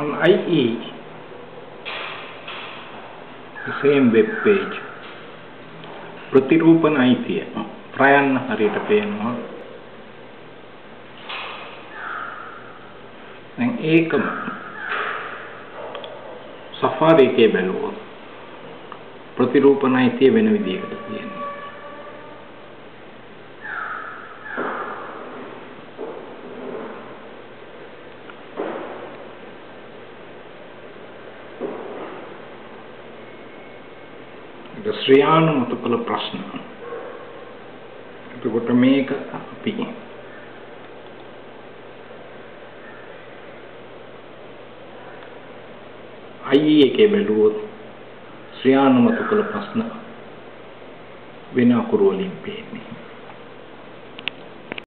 on IE the same web page. ප්‍රතිරූපණ අයිතිය ප්‍රයන්න හරියට පේනවා දැන් ඒකම සෆාරි එකේ බැලුවොත් ප්‍රතිරූපණ අයිතිය වෙන විදිහකට තියෙනවා ඒක ශ්‍රියානුමත කළ ප්‍රශ්න. එතකොට මේක අපි අයි එකේ බැලුවොත් ශ්‍රියානුමත කළ ප්‍රශ්න වෙන අකුරු වලින් පේන්නේ.